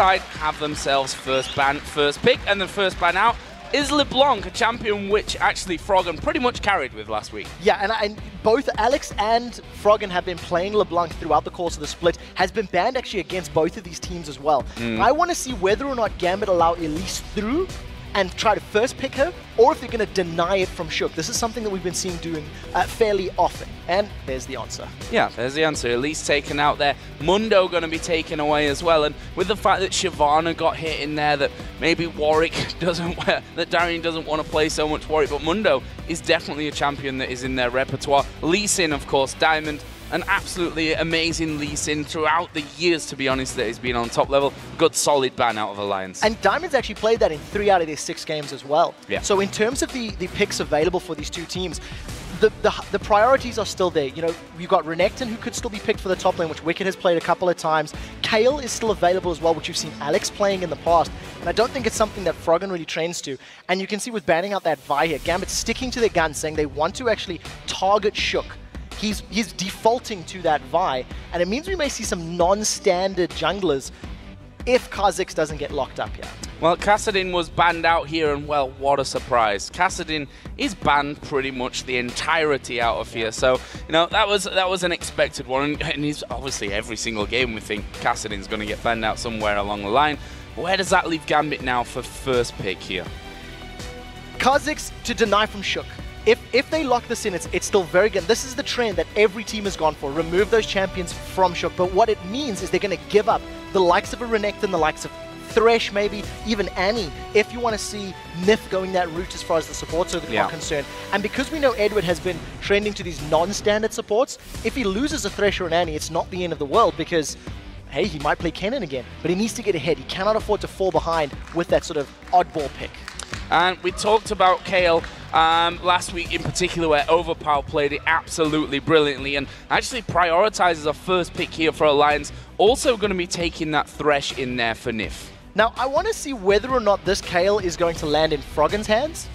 side have themselves first ban, first pick, and the first ban out is LeBlanc, a champion which actually Froggen pretty much carried with last week. Yeah, and, and both Alex and Froggen have been playing LeBlanc throughout the course of the split, has been banned actually against both of these teams as well. Mm. I want to see whether or not Gambit allow Elise through and try to first pick her, or if they're going to deny it from Shook. This is something that we've been seeing doing uh, fairly often. And there's the answer. Yeah, there's the answer. Elise taken out there. Mundo going to be taken away as well. And with the fact that Shyvana got hit in there, that maybe Warwick doesn't, that Darien doesn't want to play so much Warwick, but Mundo is definitely a champion that is in their repertoire. Lee Sin, of course, Diamond an absolutely amazing Lee Sin throughout the years, to be honest, that he's been on top level. Good solid ban out of Alliance. And Diamond's actually played that in three out of these six games as well. Yeah. So in terms of the, the picks available for these two teams, the, the, the, priorities are still there. You know, you've got Renekton, who could still be picked for the top lane, which Wickd has played a couple of times. Kayle is still available as well, which you've seen Alex playing in the past. And I don't think it's something that Froggen really trains to. And you can see with banning out that Vi here, Gambit sticking to their guns, saying they want to actually target Shook he's he's defaulting to that Vi, and it means we may see some non-standard junglers if Kha'Zix doesn't get locked up here. Well, Kassadin was banned out here, and well, what a surprise. Kassadin is banned pretty much the entirety out of here, so, you know, that was that was an expected one, and he's obviously every single game we think Kassadin's going to get banned out somewhere along the line. Where does that leave Gambit now for first pick here? Kha'Zix to deny from Shook if if they lock this in, it's it's still very good. This is the trend that every team has gone for. Remove those champions from Shook. But what it means is they're going to give up the likes of a Renekton, the likes of Thresh, maybe even Annie, if you want to see Nyph going that route as far as the supports are, yeah. concerned. And because we know Edward has been trending to these non-standard supports, if he loses a Thresh or an Annie, it's not the end of the world because hey, he might play Kennen again, but he needs to get ahead. He cannot afford to fall behind with that sort of oddball pick. And we talked about Kayle um, last week in particular where Overpower played it absolutely brilliantly and actually prioritizes a first pick here for Alliance. Also going to be taking that Thresh in there for Nyph. Now, I want to see whether or not this Kayle is going to land in Froggen's hands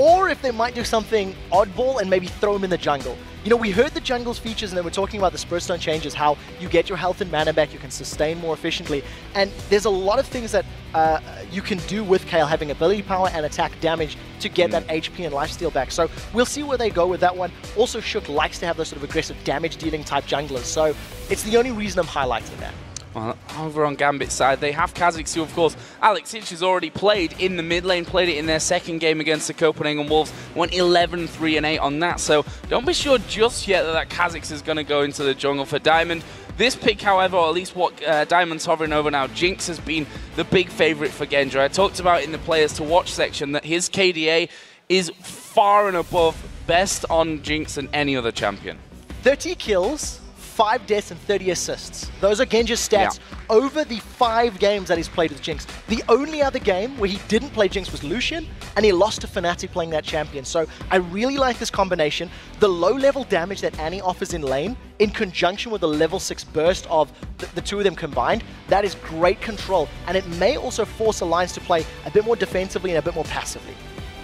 or if they might do something oddball and maybe throw him in the jungle. You know, we heard the jungle's features and then we're talking about the Spirit Stone changes, how you get your health and mana back, you can sustain more efficiently, and there's a lot of things that uh, you can do with Kayle, having ability power and attack damage to get mm. that HP and lifesteal back. So we'll see where they go with that one. Also, Shook likes to have those sort of aggressive damage dealing type junglers, so it's the only reason I'm highlighting that. Well, over on Gambit's side, they have Kha'Zix, who, of course, Alex Ich has already played in the mid lane, played it in their second game against the Copenhagen Wolves, went 11 3 and 8 on that. So don't be sure just yet that, that is going to go into the jungle for Diamond. This pick, however, or at least what uh, Diamond's hovering over now, Jinx has been the big favorite for Genja. I talked about in the players to watch section that his KDA is far and above best on Jinx than any other champion. 30 kills, 5 deaths and 30 assists. Those are Genja's stats yeah. over the 5 games that he's played with Jinx. The only other game where he didn't play Jinx was Lucian, and he lost to Fnatic playing that champion. So I really like this combination. The low-level damage that Annie offers in lane, in conjunction with the level 6 burst of the, the two of them combined, that is great control. And it may also force Alliance to play a bit more defensively and a bit more passively.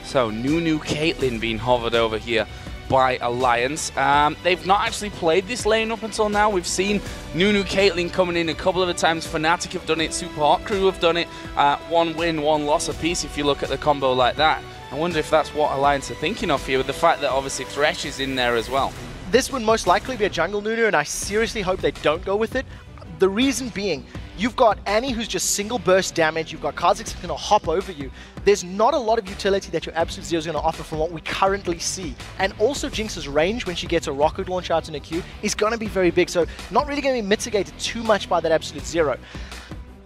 So Nunu Caitlyn being hovered over here by Alliance. Um, they've not actually played this lane up until now. We've seen Nunu Caitlyn coming in a couple of times. Fnatic have done it. Supa Hot Crew have done it. Uh, one win, one loss apiece if you look at the combo like that. I wonder if that's what Alliance are thinking of here with the fact that obviously Thresh is in there as well. This would most likely be a jungle Nunu and I seriously hope they don't go with it. The reason being, You've got Annie who's just single burst damage. You've got Kha'Zix who's going to hop over you. There's not a lot of utility that your Absolute Zero is going to offer from what we currently see. And also Jinx's range when she gets a rocket launch out in a queue is going to be very big. So not really going to be mitigated too much by that Absolute Zero.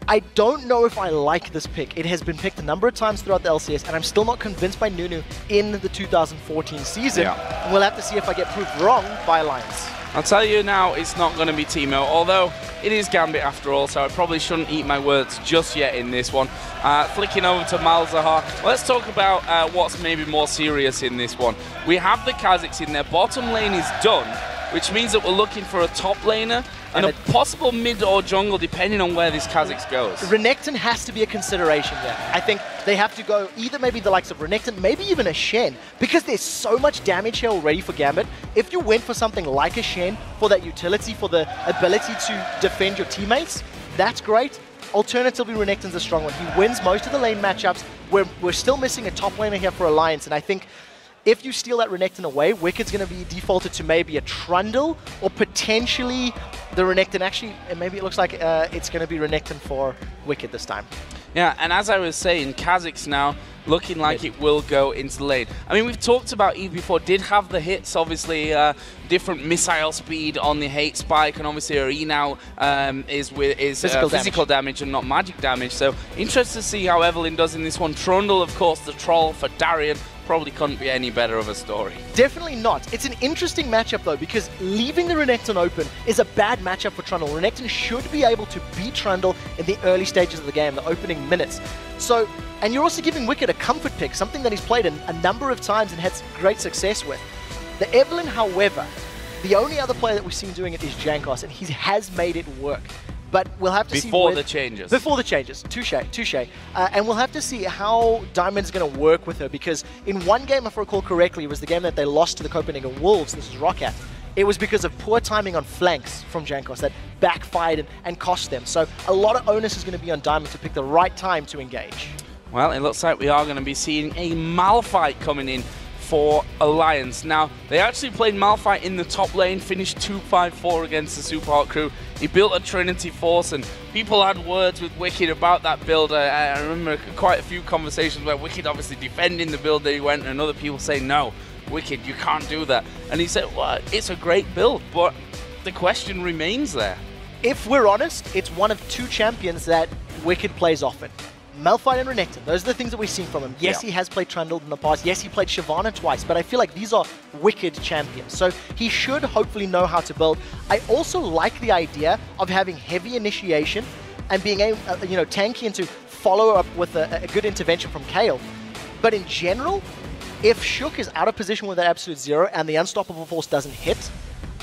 I don't know if I like this pick. It has been picked a number of times throughout the LCS, and I'm still not convinced by Nunu in the 2014 season. Yeah. We'll have to see if I get proved wrong by Alliance. I'll tell you now, it's not going to be Teemo, although it is Gambit after all, so I probably shouldn't eat my words just yet in this one. Uh, flicking over to Malzahar, let's talk about uh, what's maybe more serious in this one. We have the Kha'Zix in there, bottom lane is done, which means that we're looking for a top laner and, and a possible mid or jungle depending on where this Kha'Zix goes. Renekton has to be a consideration there. I think they have to go either maybe the likes of Renekton, maybe even a Shen, because there's so much damage here already for Gambit. If you went for something like a Shen for that utility, for the ability to defend your teammates, that's great. Alternatively, Renekton's a strong one. He wins most of the lane matchups. We're, we're still missing a top laner here for Alliance, and I think if you steal that Renekton away, Wickd's going to be defaulted to maybe a Trundle or potentially the Renekton. Actually, maybe it looks like uh, it's going to be Renekton for Wickd this time. Yeah, and as I was saying, Kha'Zix now looking like it will go into the lane. I mean, we've talked about Eve before, did have the hits, obviously, uh, different missile speed on the hate spike, and obviously her E now um, is with is physical, uh, physical damage. damage. and not magic damage. So interested to see how Evelynn does in this one. Trundle, of course, the troll for Darien probably couldn't be any better of a story. Definitely not. It's an interesting matchup though because leaving the Renekton open is a bad matchup for Trundle. Renekton should be able to beat Trundle in the early stages of the game, the opening minutes. So, and you're also giving Wickd a comfort pick, something that he's played a, a number of times and had great success with. The Evelynn, however, the only other player that we've seen doing it is Jankos, and he has made it work. But we'll have to before see before the changes. Before the changes, touche, touche, uh, and we'll have to see how Diamond's going to work with her because in one game, if I recall correctly, it was the game that they lost to the Copenhagen Wolves. This is Roccat. It was because of poor timing on flanks from Jankos that backfired and, and cost them. So a lot of onus is going to be on Diamond to pick the right time to engage. Well, it looks like we are going to be seeing a Malphite coming in for Alliance. Now, they actually played Malphite in the top lane, finished 2-5-4 against the Supa Hot Crew. He built a Trinity Force, and people had words with Wickd about that build. I, I remember quite a few conversations where Wickd obviously defending the build that he went, and other people saying, no, Wickd, you can't do that. And he said, well, it's a great build, but the question remains there. If we're honest, it's one of two champions that Wickd plays often. Malphite and Renekton, those are the things that we've seen from him. Yes, yeah. he has played Trundle in the past. Yes, he played Shyvana twice, but I feel like these are wicked champions. So he should hopefully know how to build. I also like the idea of having heavy initiation and being able, uh, you know, tanky and to follow up with a, a good intervention from Kayle. But in general, if Shook is out of position with that absolute zero and the unstoppable force doesn't hit,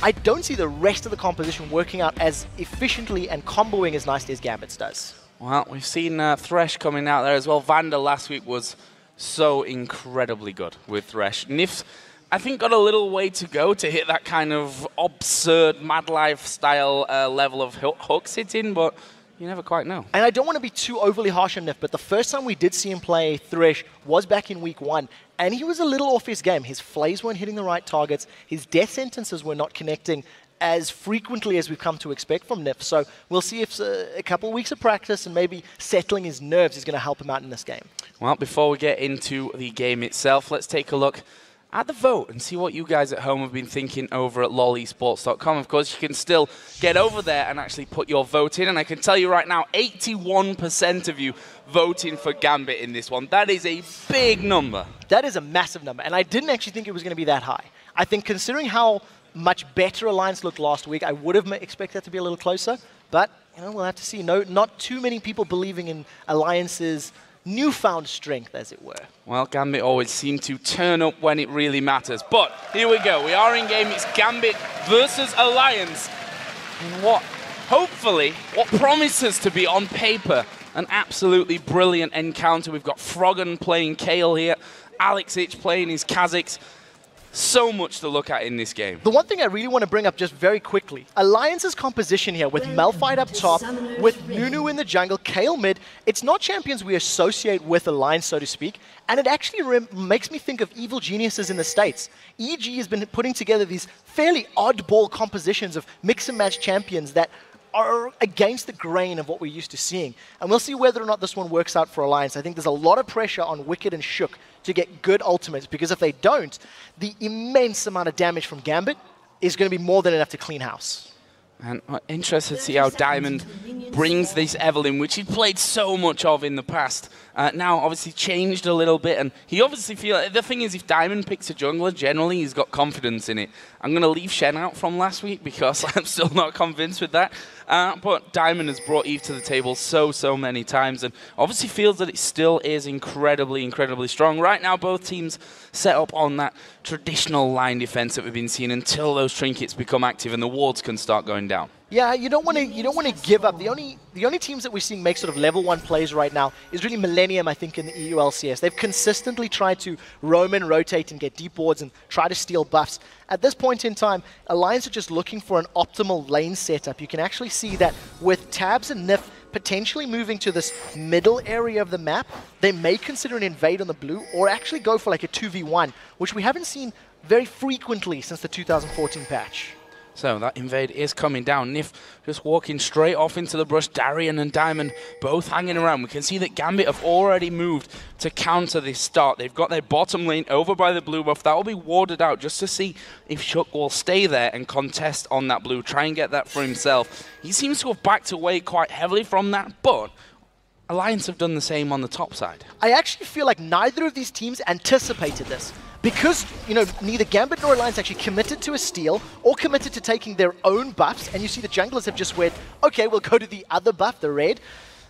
I don't see the rest of the composition working out as efficiently and comboing as nicely as Gambit's does. Well, we've seen uh, Thresh coming out there as well. Vander last week was so incredibly good with Thresh. Nyph, I think, got a little way to go to hit that kind of absurd MadLife style uh, level of hooks hitting, but you never quite know. And I don't want to be too overly harsh on Nyph, but the first time we did see him play Thresh was back in week one, and he was a little off his game. His flays weren't hitting the right targets, his death sentences were not connecting, as frequently as we've come to expect from Nyph. So we'll see if uh, a couple of weeks of practice and maybe settling his nerves is going to help him out in this game. Well, before we get into the game itself, let's take a look at the vote and see what you guys at home have been thinking over at lolesports.com. Of course, you can still get over there and actually put your vote in. And I can tell you right now, 81% of you voting for Gambit in this one. That is a big number. That is a massive number. And I didn't actually think it was going to be that high. I think considering how much better Alliance looked last week. I would have expected that to be a little closer, but you know we'll have to see. No, not too many people believing in Alliance's newfound strength, as it were. Well, Gambit always seem to turn up when it really matters. But here we go. We are in game. It's Gambit versus Alliance. what, hopefully, what promises to be on paper an absolutely brilliant encounter. We've got Froggen playing Kayle here, Alex Ich playing his Kha'Zix so much to look at in this game. The one thing I really want to bring up just very quickly, Alliance's composition here with Malphite up top, with Nunu in the jungle, Kayle mid, it's not champions we associate with Alliance, so to speak, and it actually makes me think of evil geniuses in the States. EG has been putting together these fairly oddball compositions of mix and match champions that are against the grain of what we're used to seeing. And we'll see whether or not this one works out for Alliance. I think there's a lot of pressure on Wickd and Shook to get good ultimates, because if they don't, the immense amount of damage from Gambit is going to be more than enough to clean house. And I'm interested to see how Diamond brings this Evelynn, which he played so much of in the past. Uh, now, obviously, changed a little bit, and he obviously feel the thing is, if Diamond picks a jungler, generally he's got confidence in it. I'm going to leave Shen out from last week because I'm still not convinced with that. Uh, but Diamond has brought Eve to the table so, so many times, and obviously feels that it still is incredibly, incredibly strong. Right now, both teams set up on that traditional line defense that we've been seeing until those trinkets become active and the wards can start going down. Yeah, you don't want to you don't want to give up. The only the only teams that we're seeing make sort of level one plays right now is really Millennium, I think, in the EU LCS. They've consistently tried to roam and rotate and get deep wards and try to steal buffs. At this point in time, Alliance are just looking for an optimal lane setup. You can actually see that with Tabzz and Nyph potentially moving to this middle area of the map, they may consider an invade on the blue or actually go for like a 2v1, which we haven't seen very frequently since the 2014 patch. So that invade is coming down. Nyph just walking straight off into the brush. Darien and Diamond both hanging around. We can see that Gambit have already moved to counter this start. They've got their bottom lane over by the blue buff. That will be warded out just to see if Shook will stay there and contest on that blue, try and get that for himself. He seems to have backed away quite heavily from that, but Alliance have done the same on the top side. I actually feel like neither of these teams anticipated this because you know neither Gambit nor Alliance actually committed to a steal or committed to taking their own buffs, and you see the junglers have just went, okay, we'll go to the other buff, the red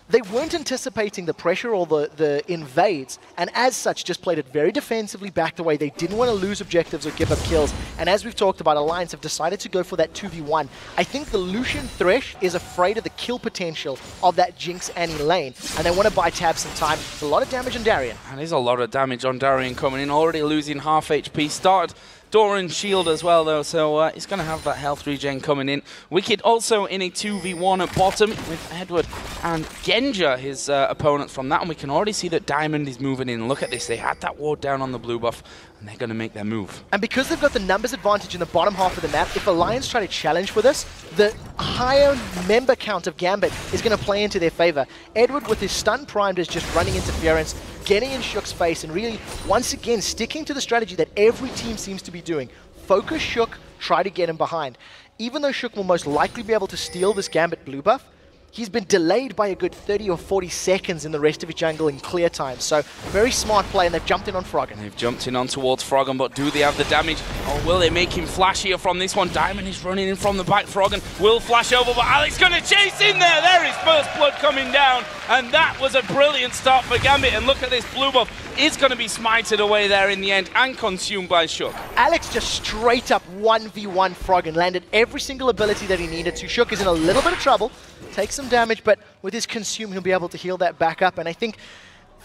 they weren't anticipating the pressure or the, the invades, and as such, just played it very defensively, backed away. They didn't want to lose objectives or give up kills. And as we've talked about, Alliance have decided to go for that 2v1. I think the Lucian Thresh is afraid of the kill potential of that Jinx Annie lane, and they want to buy Tab some time. It's a lot of damage on Darien. And there's a lot of damage on Darien coming in, already losing half HP. Started Doran shield as well, though, so uh, he's going to have that health regen coming in. Wickd also in a 2v1 at bottom with Edward and Genja, his uh, opponents from that, and we can already see that Diamond is moving in. Look at this, they had that ward down on the blue buff, and they're going to make their move. And because they've got the numbers advantage in the bottom half of the map, if Alliance try to challenge for this, the higher member count of Gambit is going to play into their favor. Edward, with his stun primed, is just running interference, getting in Shook's face, and really, once again, sticking to the strategy that every team seems to be doing. Focus Shook, try to get him behind. Even though Shook will most likely be able to steal this Gambit blue buff, He's been delayed by a good 30 or 40 seconds in the rest of his jungle in clear time. So very smart play, and they've jumped in on Froggen. They've jumped in on towards Froggen, but do they have the damage? Or will they make him flashier from this one? Diamond is running in from the back. Froggen will flash over, but Alex going to chase in there. There is first blood coming down, and that was a brilliant start for Gambit. And look at this blue buff is going to be smited away there in the end and consumed by Shook. Alex just straight up 1v1 Froggen, landed every single ability that he needed to. Shook is in a little bit of trouble take some damage, but with his consume, he'll be able to heal that back up. And I think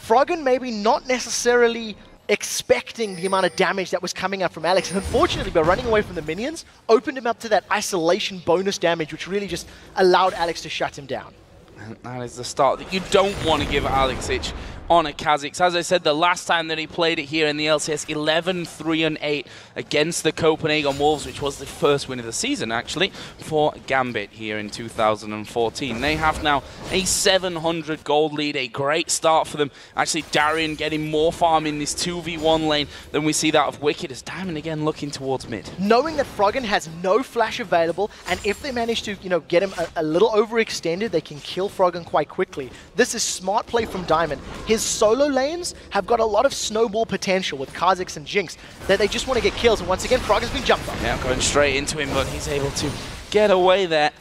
Froggen maybe not necessarily expecting the amount of damage that was coming up from Alex. And unfortunately, by running away from the minions, opened him up to that isolation bonus damage, which really just allowed Alex to shut him down. And that is the start that you don't want to give Alex Ich on a Kha'Zix. As I said, the last time that he played it here in the LCS, 11-3-8 against the Copenhagen Wolves, which was the first win of the season, actually, for Gambit here in 2014. They have now a 700 gold lead, a great start for them. Actually, Darien getting more farm in this 2v1 lane than we see that of Wicked, as Diamond again looking towards mid. Knowing that Froggen has no flash available, and if they manage to, you know, get him a, a little overextended, they can kill Froggen quite quickly. This is smart play from Diamond. His solo lanes have got a lot of snowball potential with Kha'Zix and Jinx that they just want to get kills. And once again, Frog has been jumped on. Yeah, going straight into him, but he's able to get away there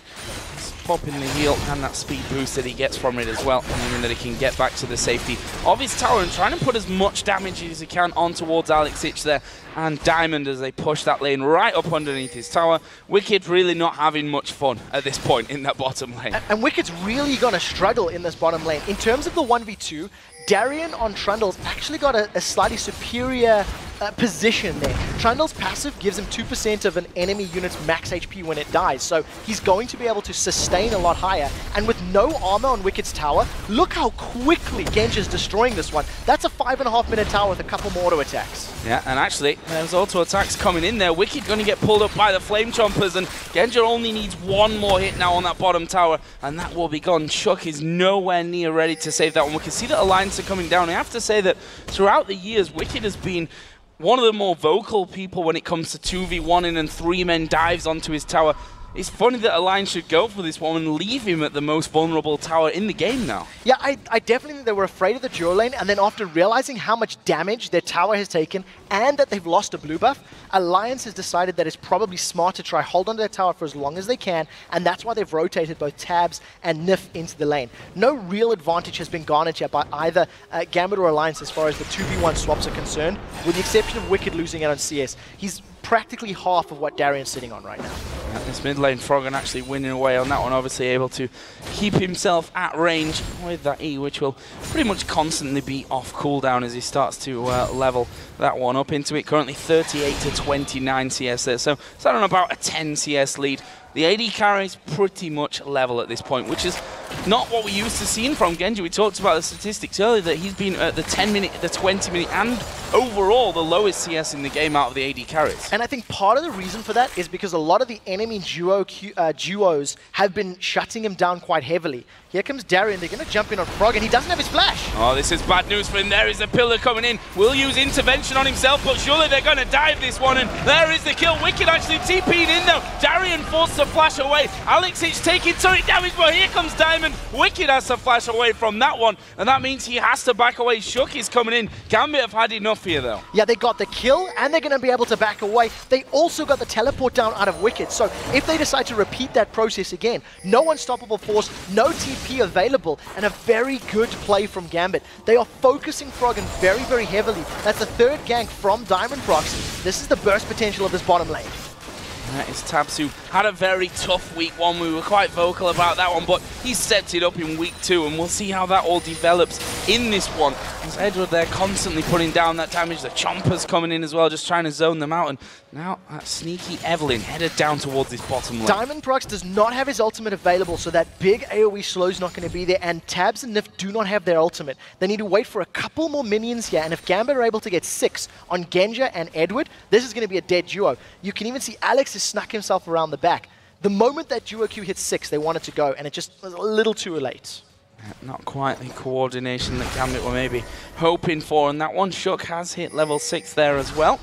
popping the heal and that speed boost that he gets from it as well, meaning that he can get back to the safety of his tower and trying to put as much damage as he can on towards Alex Ich there and Diamond as they push that lane right up underneath his tower. Wickd really not having much fun at this point in that bottom lane. And, and Wickd's really going to struggle in this bottom lane. In terms of the 1v2, Darien on Trundle's actually got a, a slightly superior uh, position there. Trundle's passive gives him 2% of an enemy unit's max HP when it dies, so he's going to be able to sustain a lot higher. And with no armor on Wickd's tower, look how quickly Genja's destroying this one. That's a five and a half minute tower with a couple more auto attacks. Yeah, and actually, there's auto attacks coming in there. Wickd going to get pulled up by the Flame Chompers, and Genja only needs one more hit now on that bottom tower, and that will be gone. Chuck is nowhere near ready to save that one. We can see that Alliance are coming down. I have to say that throughout the years, Wickd has been one of the more vocal people when it comes to 2v1 and three men dives onto his tower. It's funny that Alliance should go for this one and leave him at the most vulnerable tower in the game now. Yeah, I, I definitely think they were afraid of the dual lane, and then after realizing how much damage their tower has taken and that they've lost a blue buff, Alliance has decided that it's probably smart to try hold on to their tower for as long as they can, and that's why they've rotated both Tabzz and Nyph into the lane. No real advantage has been garnered yet by either uh, Gambit or Alliance as far as the 2v1 swaps are concerned, with the exception of Wickd losing out on CS. He's practically half of what Darien's sitting on right now. This mid lane Froggen actually winning away on that one, obviously able to keep himself at range with that E, which will pretty much constantly be off cooldown as he starts to uh, level that one up into it. Currently 38 to 29 CS there, so starting on about a 10 CS lead. The AD carry is pretty much level at this point, which is not what we used to seeing from Genja. We talked about the statistics earlier that he's been at the 10 minute, the 20 minute, and overall the lowest CS in the game out of the AD carries. And I think part of the reason for that is because a lot of the enemy duo uh, duos have been shutting him down quite heavily. Here comes Darien. They're going to jump in on Frog, and he doesn't have his flash. Oh, this is bad news for him. There is a pillar coming in. Will use intervention on himself, but surely they're going to dive this one. And there is the kill. Wickd actually TP'd in, though. Darien forced to flash away. Alex Alexic taking turret damage, but here comes Diamond. Wickd has to flash away from that one, and that means he has to back away. Shook is coming in. Gambit have had enough here, though. Yeah, they got the kill, and they're going to be able to back away. They also got the teleport down out of Wickd, so if they decide to repeat that process again, no unstoppable force, no TP available, and a very good play from Gambit. They are focusing Froggen very, very heavily. That's the third gank from Diamondprox. This is the burst potential of this bottom lane. That is Tabsu. Had a very tough week one. We were quite vocal about that one, but he stepped it up in week two, and we'll see how that all develops in this one. As Edward there constantly putting down that damage. The Chompers coming in as well, just trying to zone them out. And now that sneaky Evelynn headed down towards this bottom lane. Diamondprox does not have his ultimate available, so that big AoE slow is not going to be there, and Tabzz and Nyph do not have their ultimate. They need to wait for a couple more minions here, and if Gambit are able to get six on Genja and Edward, this is going to be a dead duo. You can even see Alex has snuck himself around the back. The moment that duo Q hit six, they wanted to go, and it just was a little too late. Not quite the coordination that Gambit were maybe hoping for, and that one Shook has hit level 6 there as well.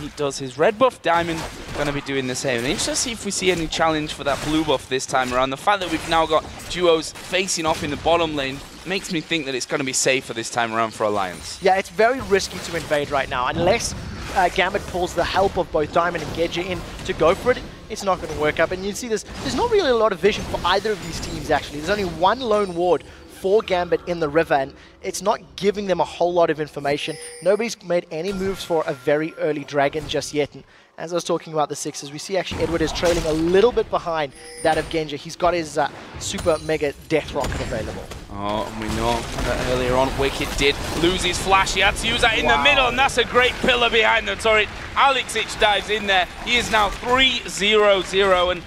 He does his red buff, Diamond going to be doing the same. Interesting to see if we see any challenge for that blue buff this time around. The fact that we've now got duos facing off in the bottom lane makes me think that it's going to be safer this time around for Alliance. Yeah, it's very risky to invade right now, unless uh, Gambit pulls the help of both Diamond and Genja in to go for it it's not going to work up. And you see this, there's not really a lot of vision for either of these teams, actually. There's only one lone ward for Gambit in the river, and it's not giving them a whole lot of information. Nobody's made any moves for a very early Dragon just yet. And as I was talking about the Sixers, we see actually Edward is trailing a little bit behind that of Genja. He's got his uh, super mega death rocket available. Oh, and we know that earlier on Wicked did lose his flash. He had to use that in wow. the middle, and that's a great pillar behind the turret. Alex Ich dives in there. He is now 3-0-0, and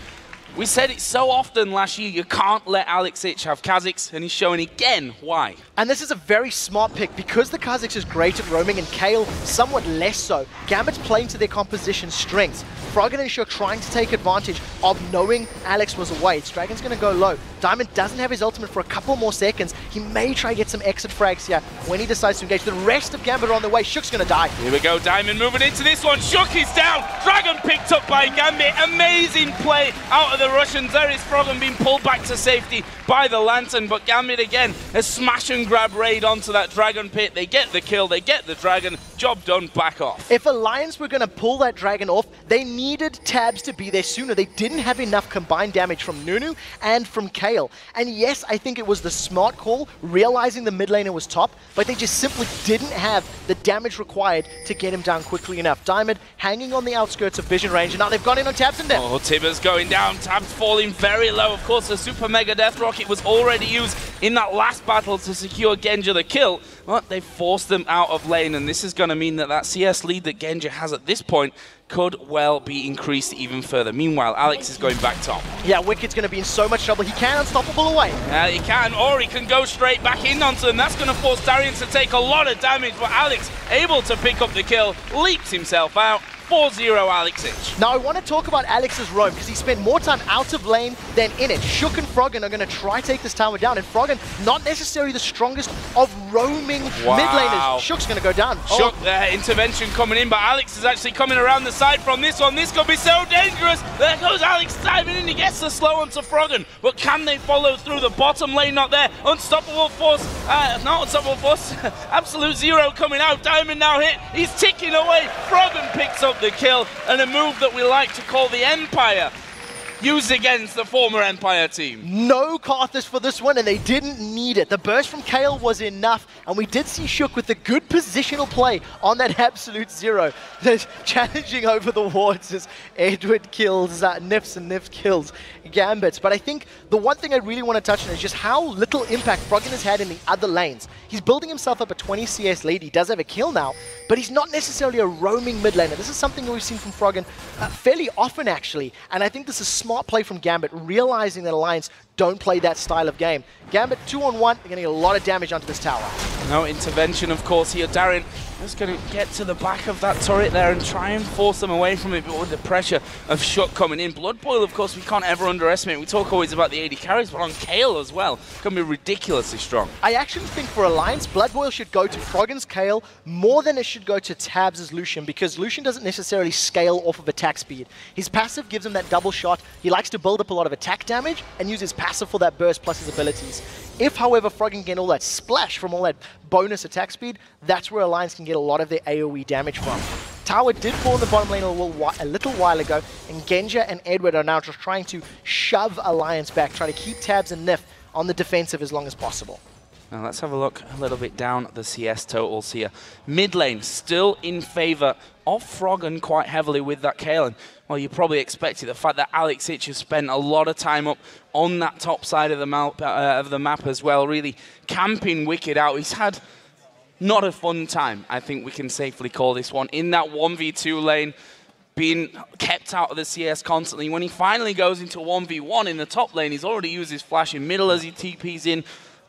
we said it so often last year, you can't let Alex Ich have Kha'Zix, and he's showing again why. And this is a very smart pick. Because the Kha'Zix is great at roaming and Kayle somewhat less so, Gambit's playing to their composition strengths. Froggen and Shook trying to take advantage of knowing Alex was away. It's Dragon's going to go low. Diamond doesn't have his ultimate for a couple more seconds. He may try to get some exit frags here when he decides to engage. The rest of Gambit are on the way. Shook's going to die. Here we go. Diamond moving into this one. Shook is down. Dragon picked up by Gambit. Amazing play out of the Russians. There is Froggen being pulled back to safety by the Lantern, but Gambit again, a smash and grab raid onto that Dragon pit. They get the kill. They get the Dragon. Job done. Back off. If Alliance were going to pull that Dragon off, they needed Tabzz to be there sooner. They didn't have enough combined damage from Nunu and from Kayle. And yes, I think it was the smart call, realizing the mid laner was top, but they just simply didn't have the damage required to get him down quickly enough. Diamond hanging on the outskirts of vision range, and now they've gone in on Tabzz and. Oh, Tibbers going down, Tabzz falling very low. Of course, the Super Mega Death Rocket was already used in that last battle to secure Genja the kill, but they forced them out of lane, and this is going to mean that that CS lead that Genja has at this point could well be increased even further. Meanwhile, Alex is going back top. Yeah, Wickd's going to be in so much trouble. He can unstoppable away. Uh, he can, or he can go straight back in onto them. That's going to force Darien to take a lot of damage, but Alex able to pick up the kill, leaps himself out, 4-0 Alex Ich. Now I want to talk about Alex's roam because he spent more time out of lane than in it. Shook and Froggen are going to try take this tower down and Froggen not necessarily the strongest of roaming wow. mid laners. Shook's going to go down. Shook, oh. uh, intervention coming in, but Alex is actually coming around the side from this one. This could be so dangerous. There goes Alex diving in. He gets the slow onto Froggen, but can they follow through? The bottom lane not there. Unstoppable force, uh, not unstoppable force, absolute zero coming out. Diamond now hit. He's ticking away. Froggen picks up the kill and a move that we like to call the Empire used against the former Empire team. No Karthus for this one, and they didn't need it. The burst from Kayle was enough, and we did see Shook with the good positional play on that absolute zero. challenging over the wards as Edward kills uh, Nyphs and Nyphs kills Gambits. But I think the one thing I really want to touch on is just how little impact Froggen has had in the other lanes. He's building himself up a 20 CS lead. He does have a kill now, but he's not necessarily a roaming mid laner. This is something we've seen from Froggen uh, fairly often, actually, and I think this is smart play from Gambit, realizing that Alliance don't play that style of game. Gambit, two on one, they're going to get a lot of damage onto this tower. No intervention, of course, here. Darren just going to get to the back of that turret there and try and force them away from it, but with the pressure of Shook coming in. Blood Boil, of course, we can't ever underestimate. We talk always about the AD carries, but on Kayle as well, can be ridiculously strong. I actually think for Alliance, Blood Boil should go to Froggen's Kayle more than it should go to Tabzz' as Lucian, because Lucian doesn't necessarily scale off of attack speed. His passive gives him that double shot. He likes to build up a lot of attack damage and use his passive for that burst plus his abilities. If, however, Froggen can get all that splash from all that bonus attack speed, that's where Alliance can get a lot of their AoE damage from. Tower did fall in the bottom lane a little, a little while ago, and Genja and Edward are now just trying to shove Alliance back, trying to keep Tabzz and Nyph on the defensive as long as possible. Now let's have a look a little bit down the CS totals here. Mid lane still in favour of Froggen quite heavily with that Kaelin. Well, you probably expected the fact that Alex Ich has spent a lot of time up on that top side of the map, uh, of the map as well, really camping Wickd out. He's had not a fun time, I think we can safely call this one. In that 1v2 lane, being kept out of the CS constantly. When he finally goes into 1v1 in the top lane, he's already used his flash in middle as he TPs in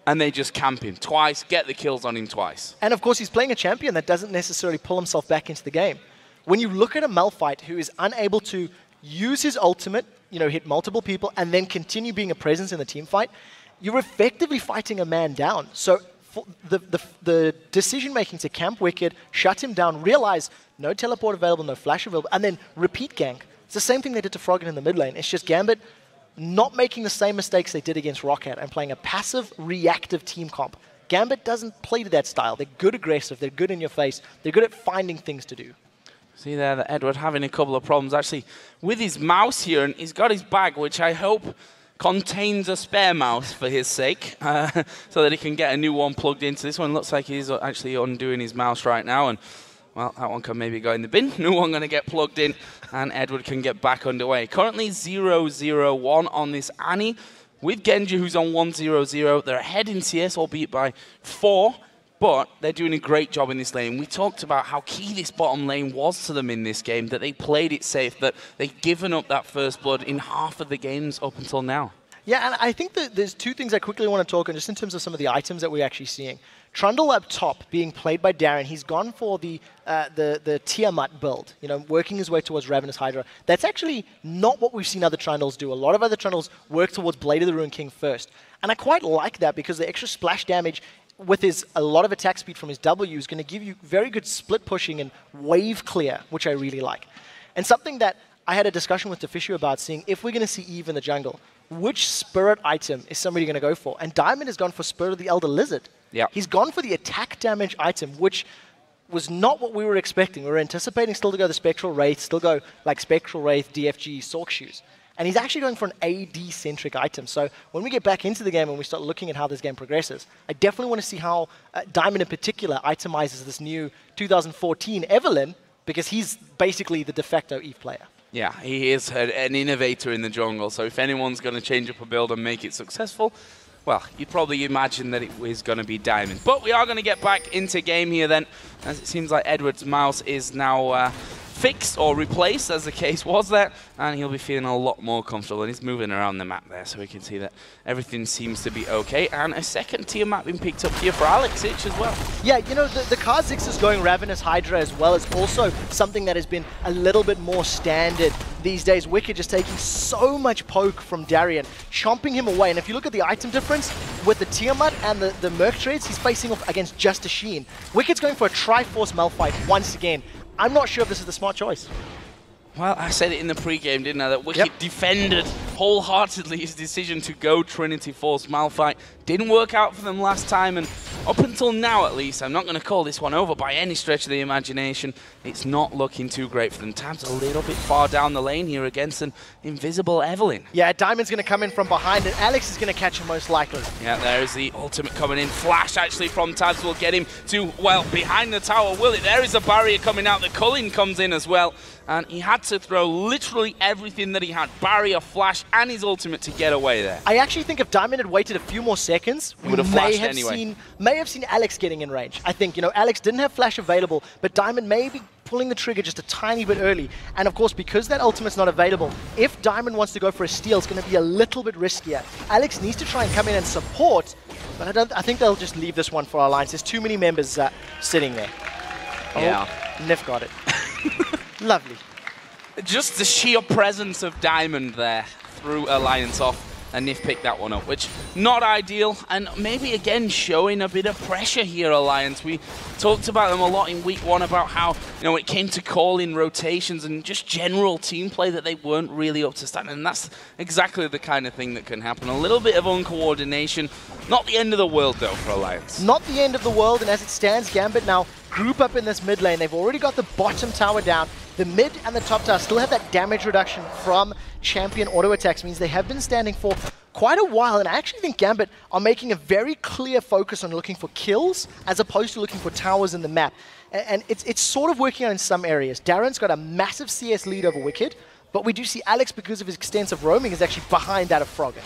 and they just camp him twice, get the kills on him twice. And of course, he's playing a champion that doesn't necessarily pull himself back into the game. When you look at a Malphite who is unable to use his ultimate, you know, hit multiple people, and then continue being a presence in the team fight, you're effectively fighting a man down. So the, the, the decision making to camp Wickd, shut him down, realize no teleport available, no flash available, and then repeat gank. It's the same thing they did to Froggen in the mid lane. It's just Gambit not making the same mistakes they did against Roccat and playing a passive, reactive team comp. Gambit doesn't play to that style. They're good aggressive, they're good in your face, they're good at finding things to do. See there that Edward having a couple of problems actually with his mouse here, and he's got his bag, which I hope contains a spare mouse for his sake, uh, so that he can get a new one plugged into. This one looks like he's actually undoing his mouse right now, and well, that one can maybe go in the bin. New one going to get plugged in, and Edward can get back underway. Currently 0-0-1 on this Annie with Genja, who's on 1-0-0. They're ahead in CS, albeit by four, but they're doing a great job in this lane. We talked about how key this bottom lane was to them in this game, that they played it safe, that they've given up that first blood in half of the games up until now. Yeah, and I think that there's two things I quickly want to talk on, just in terms of some of the items that we're actually seeing. Trundle up top, being played by Darren. he's gone for the uh, the the Tiamat build, you know, working his way towards Ravenous Hydra. That's actually not what we've seen other Trundles do. A lot of other Trundles work towards Blade of the Ruined King first, and I quite like that because the extra splash damage with his a lot of attack speed from his W is going to give you very good split pushing and wave clear, which I really like. And something that I had a discussion with Deficio about seeing if we're going to see Eve in the jungle, which spirit item is somebody going to go for? And Diamond has gone for Spirit of the Elder Lizard. Yeah. He's gone for the attack damage item, which was not what we were expecting. We were anticipating still to go the Spectral Wraith, still go like Spectral Wraith, DFG, Sorc Shoes. And he's actually going for an AD-centric item. So when we get back into the game and we start looking at how this game progresses, I definitely want to see how uh, Diamond in particular itemizes this new 2014 Evelynn, because he's basically the de facto Eve player. Yeah, he is an innovator in the jungle, so if anyone's going to change up a build and make it successful, well, you'd probably imagine that it was going to be Diamond. But we are going to get back into game here then, as it seems like Edward's mouse is now uh, fixed or replaced, as the case was there, and he'll be feeling a lot more comfortable. And he's moving around the map there, so we can see that everything seems to be okay. And a second tier map being picked up here for Alex Ich as well. Yeah, you know, the, the Kha'Zix is going Ravenous Hydra as well as also something that has been a little bit more standard these days. Wickd just taking so much poke from Darien, chomping him away. And if you look at the item difference with the Tiamat and the, the Merc Treads, he's facing off against Just a Sheen. Wickd's going for a Triforce Malphite once again. I'm not sure if this is the smart choice. Well, I said it in the pregame, didn't I? That Wickd yep. defended wholeheartedly his decision to go Trinity Force Malphite. Didn't work out for them last time, and up until now at least, I'm not going to call this one over by any stretch of the imagination. It's not looking too great for them. Tab's a little bit far down the lane here against an invisible Evelynn. Yeah, Diamond's going to come in from behind, and Alex is going to catch him most likely. Yeah, there's the ultimate coming in. Flash actually from Tabzz will get him to, well, behind the tower, will it? There is a barrier coming out. The Culling comes in as well and he had to throw literally everything that he had, barrier, flash, and his ultimate to get away there. I actually think if Diamond had waited a few more seconds, we would have may have anyway. seen may have seen Alex getting in range. I think you know Alex didn't have flash available, but Diamond maybe pulling the trigger just a tiny bit early. And of course, because that ultimate's not available, if Diamond wants to go for a steal, it's going to be a little bit riskier. Alex needs to try and come in and support, but I don't. I think they'll just leave this one for our Alliance. There's too many members uh, sitting there. Yeah. Oh, Nyph got it. Lovely. Just the sheer presence of Diamond there threw Alliance off and Nyph picked that one up, which not ideal, and maybe again showing a bit of pressure here, Alliance. We talked about them a lot in week one about how, you know, it came to calling rotations and just general team play that they weren't really up to standard, and that's exactly the kind of thing that can happen. A little bit of uncoordination, not the end of the world though for Alliance. Not the end of the world, and as it stands, Gambit now group up in this mid lane. They've already got the bottom tower down. The mid and the top tower still have that damage reduction from champion auto attacks, means they have been standing for quite a while, and I actually think Gambit are making a very clear focus on looking for kills as opposed to looking for towers in the map. And it's, it's sort of working out in some areas. Darren's got a massive CS lead over Wickd, but we do see Alex, because of his extensive roaming, is actually behind that of Froggen.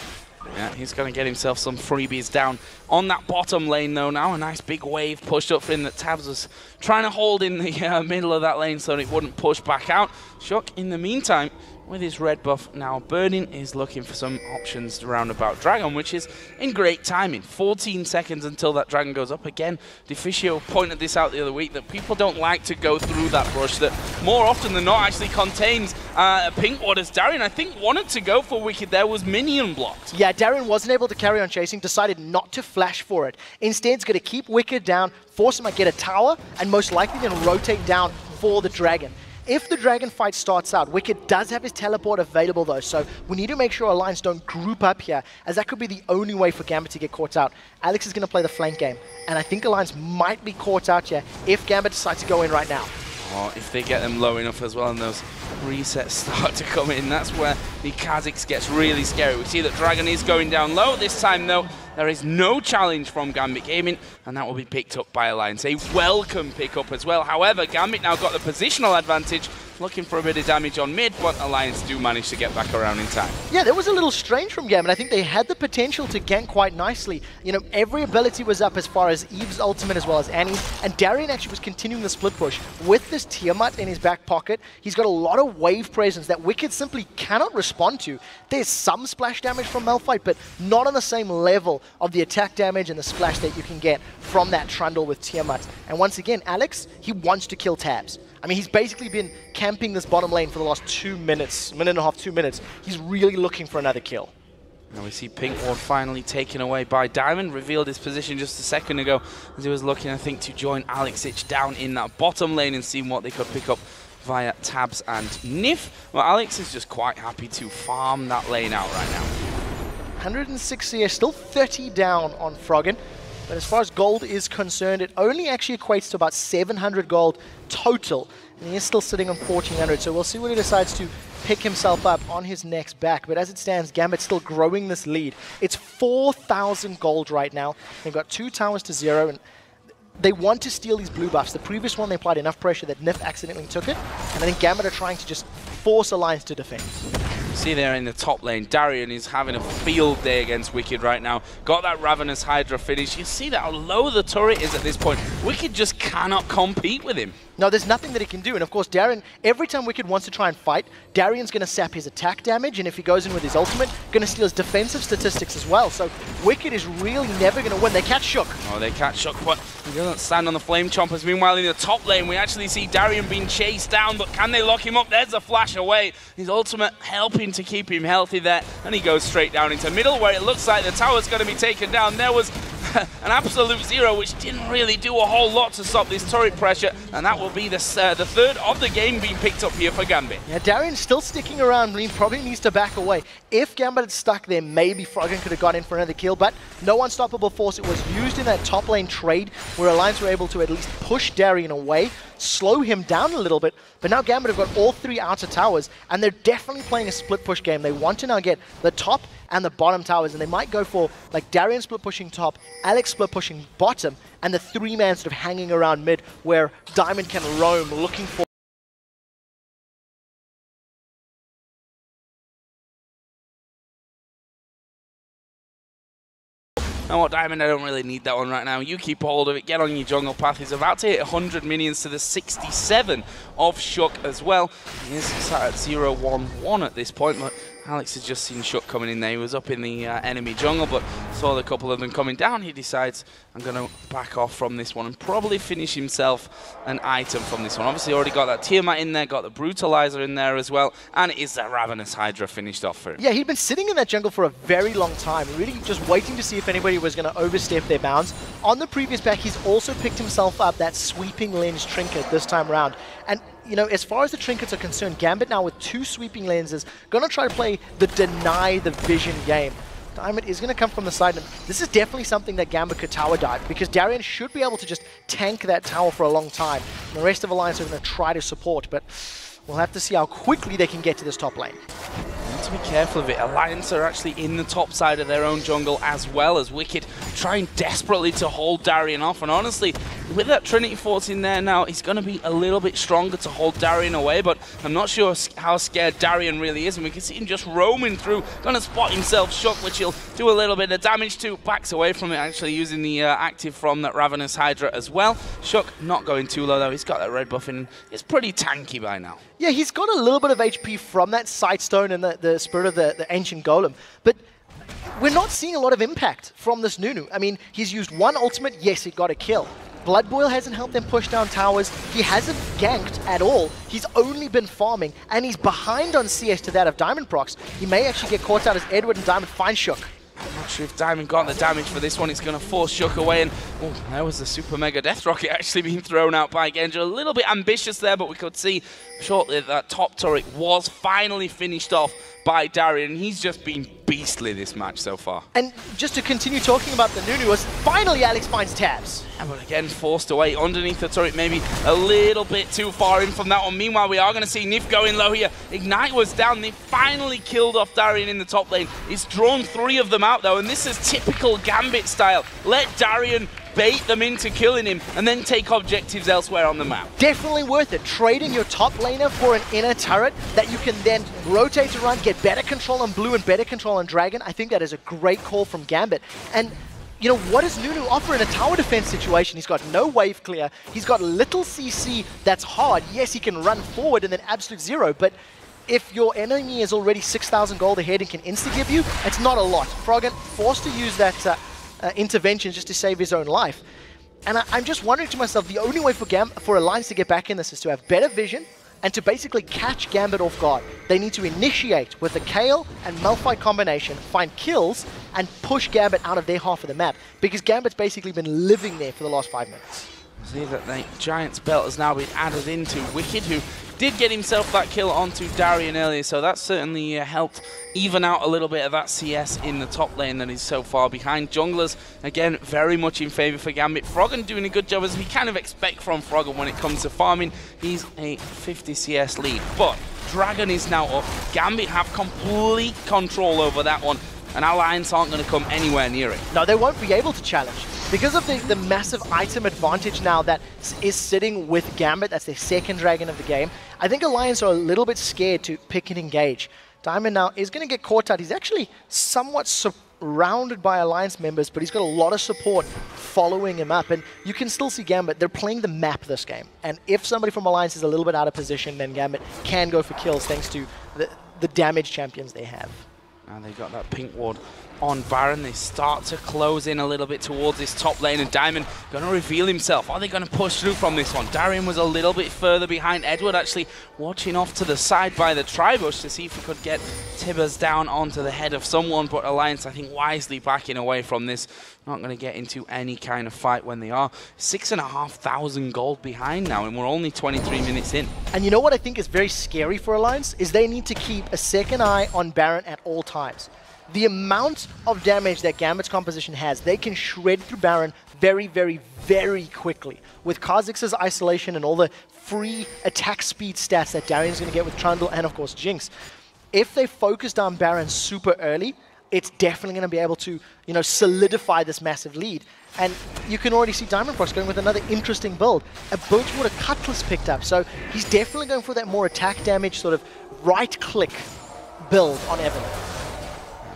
Yeah, he's going to get himself some freebies down on that bottom lane, though. Now a nice big wave pushed up for him that Tabzz was trying to hold in the uh, middle of that lane so it wouldn't push back out. Shook, in the meantime, with his red buff now burning, is looking for some options around about Dragon, which is in great timing. 14 seconds until that Dragon goes up again. Deficio pointed this out the other week, that people don't like to go through that brush that more often than not actually contains uh, pink wards. Darien, I think, wanted to go for Wickd there, was minion blocked. Yeah, Darren wasn't able to carry on chasing, decided not to flash for it. Instead, he's going to keep Wickd down, force him to get a tower, and most likely then rotate down for the Dragon. If the Dragon fight starts out, Wickd does have his teleport available though, so we need to make sure Alliance don't group up here, as that could be the only way for Gambit to get caught out. Alex is going to play the flank game, and I think Alliance might be caught out here if Gambit decides to go in right now. Oh, if they get them low enough as well and those resets start to come in, that's where the Kha'Zix gets really scary. We see that Dragon is going down low. This time, though, there is no challenge from Gambit Gaming, and that will be picked up by Alliance. A welcome pickup as well. However, Gambit now got the positional advantage, looking for a bit of damage on mid, but Alliance do manage to get back around in time. Yeah, that was a little strange from Gambit. I think they had the potential to gank quite nicely. You know, every ability was up as far as Eve's ultimate as well as Annie's, and Darien actually was continuing the split push. With this Tiamat in his back pocket, he's got a lot of wave presence that Wickd simply cannot respond to. There's some splash damage from Malphite, but not on the same level of the attack damage and the splash that you can get from that Trundle with Tiamat. And once again, Alex, he wants to kill Tabzz. I mean, he's basically been camping this bottom lane for the last two minutes, minute and a half, two minutes. He's really looking for another kill. Now we see Pink Ward finally taken away by Diamond, revealed his position just a second ago as he was looking, I think, to join Alex Ich down in that bottom lane and seeing what they could pick up via Tabzz and Nyph. Well, Alex is just quite happy to farm that lane out right now. 160 still 30 down on Froggen. But as far as gold is concerned, it only actually equates to about 700 gold total. And he is still sitting on 1400, so we'll see what he decides to pick himself up on his next back. But as it stands, Gambit's still growing this lead. It's 4,000 gold right now. They've got two towers to zero, and they want to steal these blue buffs. The previous one, they applied enough pressure that Nyph accidentally took it, and I think Gambit are trying to just force Alliance to defend. See there in the top lane, Darien is having a field day against Wickd right now. Got that Ravenous Hydra finish. You see that how low the turret is at this point. Wickd just cannot compete with him. No, there's nothing that he can do. And of course, Darren, every time Wickd wants to try and fight, Darien's going to sap his attack damage, and if he goes in with his ultimate, going to steal his defensive statistics as well. So Wicked is really never going to win. They catch Shook. Oh, they catch Shook, but he doesn't stand on the Flame Chompers. Meanwhile, in the top lane, we actually see Darien being chased down, but can they lock him up? There's a flash away. His ultimate helping to keep him healthy there, and he goes straight down into middle, where it looks like the tower's going to be taken down. There was an absolute zero, which didn't really do a whole lot to stop this turret pressure, and that will be the, uh, the third of the game being picked up here for Gambit. Yeah, Darien's still sticking around, he probably needs to back away. If Gambit had stuck there, maybe Froggen could have got in for another kill, but no unstoppable force. It was used in that top lane trade where Alliance were able to at least push Darien away, slow him down a little bit, but now Gambit have got all three outer towers, and they're definitely playing a split push game. They want to now get the top and the bottom towers, and they might go for like Darien split pushing top, Alex split pushing bottom, and the three man sort of hanging around mid where Diamond can roam looking for know what, Diamond, I don't really need that one right now. You keep hold of it, get on your jungle path. He's about to hit 100 minions to the 67 of Shook as well. He is at 0-1-1 at this point, but Alex has just seen Shook coming in there. He was up in the uh, enemy jungle, but saw the couple of them coming down. He decides, I'm going to back off from this one and probably finish himself an item from this one. Obviously, already got that Tiamat in there, got the Brutalizer in there as well, and it is that Ravenous Hydra finished off for him. Yeah, he'd been sitting in that jungle for a very long time, really just waiting to see if anybody was going to overstep their bounds. On the previous back, he's also picked himself up that sweeping lens trinket this time around. And you know, as far as the trinkets are concerned, Gambit now with two sweeping lenses, going to try to play the deny the vision game. Diamond is going to come from the side. And this is definitely something that Gambit could tower dive because Darien should be able to just tank that tower for a long time. And the rest of Alliance are going to try to support, but we'll have to see how quickly they can get to this top lane to be careful of it. Alliance are actually in the top side of their own jungle as well as Wickd trying desperately to hold Darien off. And honestly, with that Trinity Force in there now, he's going to be a little bit stronger to hold Darien away, but I'm not sure how scared Darien really is. And we can see him just roaming through, going to spot himself Shook, which he'll do a little bit of damage to. Backs away from it, actually using the uh, active from that Ravenous Hydra as well. Shook not going too low, though. He's got that red buff, and it's pretty tanky by now. Yeah, he's got a little bit of HP from that Sightstone and the, the Spirit of the, the Ancient Golem, but we're not seeing a lot of impact from this Nunu. I mean, he's used one ultimate, yes, he got a kill. Blood Boil hasn't helped them push down towers. He hasn't ganked at all. He's only been farming, and he's behind on CS to that of Diamondprox. He may actually get caught out as Edward and Diamond find Shook. I'm not sure if Diamond got the damage for this one. He's going to force Shook away. And oh, there was the Super Mega Death Rocket actually being thrown out by Genja. A little bit ambitious there, but we could see shortly that top turret was finally finished off by Darien. He's just been beastly this match so far. And just to continue talking about the Nunu, was finally Alex finds Tabzz. And but again, forced away underneath the turret, maybe a little bit too far in from that one. Meanwhile, we are going to see Nyph going low here. Ignite was down. They finally killed off Darien in the top lane. He's drawn three of them out, though, and this is typical Gambit style. Let Darien bait them into killing him, and then take objectives elsewhere on the map. Definitely worth it. Trading your top laner for an inner turret that you can then rotate around, get better control on blue and better control on dragon. I think that is a great call from Gambit. And you know, what does Nunu offer in a tower defense situation? He's got no wave clear. He's got little CC that's hard. Yes, he can run forward and then absolute zero, but if your enemy is already 6,000 gold ahead and can insta-give you, it's not a lot. Froggen forced to use that uh, uh, intervention just to save his own life. And I, am just wondering to myself, the only way for, Gam for Alliance to get back in this is to have better vision and to basically catch Gambit off guard. They need to initiate with the Kayle and Malphite combination, find kills, and push Gambit out of their half of the map. Because Gambit's basically been living there for the last five minutes. See that the Giant's belt has now been added into Wickd, who did get himself that kill onto Darien earlier, so that certainly uh, helped even out a little bit of that CS in the top lane that is so far behind. Junglers, again, very much in favour for Gambit. Froggen doing a good job, as we kind of expect from Froggen when it comes to farming. He's a 50 CS lead, but Dragon is now up. Gambit have complete control over that one, and Alliance aren't going to come anywhere near it. No, they won't be able to challenge. Because of the, the massive item advantage now that is sitting with Gambit, that's the second dragon of the game, I think Alliance are a little bit scared to pick and engage. Diamond now is going to get caught out. He's actually somewhat surrounded by Alliance members, but he's got a lot of support following him up. And you can still see Gambit. They're playing the map this game. And if somebody from Alliance is a little bit out of position, then Gambit can go for kills thanks to the, the damage champions they have. And they've got that pink ward on Baron. They start to close in a little bit towards this top lane, and Diamond going to reveal himself. Are they going to push through from this one? Darien was a little bit further behind. Edward actually watching off to the side by the Tribush to see if he could get Tibbers down onto the head of someone, but Alliance, I think, wisely backing away from this. Not going to get into any kind of fight when they are. Six and a half thousand gold behind now, and we're only 23 minutes in. And you know what I think is very scary for Alliance? Is they need to keep a second eye on Baron at all times the amount of damage that Gambit's composition has, they can shred through Baron very, very, very quickly. With Kha'Zix's isolation and all the free attack speed stats that Darien's going to get with Trundle and, of course, Jinx, if they focused on Baron super early, it's definitely going to be able to, you know, solidify this massive lead. And you can already see Diamondprox going with another interesting build. A Bilgewater Cutlass picked up, so he's definitely going for that more attack damage sort of right-click build on Evan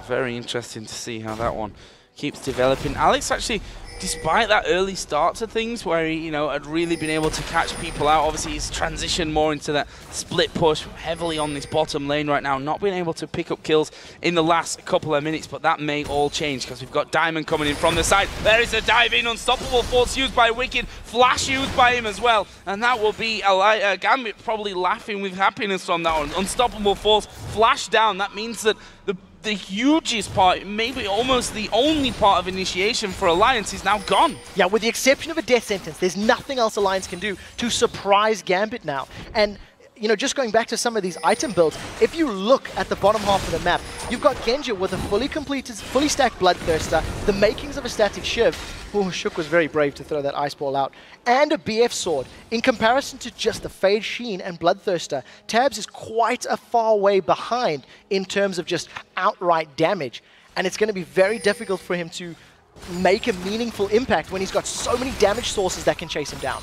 very interesting to see how that one keeps developing. Alex actually despite that early start to things where he, you know, had really been able to catch people out, obviously he's transitioned more into that split push heavily on this bottom lane right now, not being able to pick up kills in the last couple of minutes, but that may all change because we've got Diamond coming in from the side. There is a dive in, unstoppable force used by Wickd, flash used by him as well, and that will be a uh, Gambit probably laughing with happiness from that one. Unstoppable force, flash down, that means that the the hugest part, maybe almost the only part of initiation for Alliance is now gone. Yeah, with the exception of a death sentence, there's nothing else Alliance can do to surprise Gambit now. And you know, just going back to some of these item builds, if you look at the bottom half of the map, you've got Genja with a fully completed, fully stacked Bloodthirster, the makings of a static Shiv, Oh, Shook was very brave to throw that ice ball out. And a BF sword. In comparison to just the Phage Sheen and Bloodthirster, Tabzz is quite a far way behind in terms of just outright damage. And it's going to be very difficult for him to make a meaningful impact when he's got so many damage sources that can chase him down.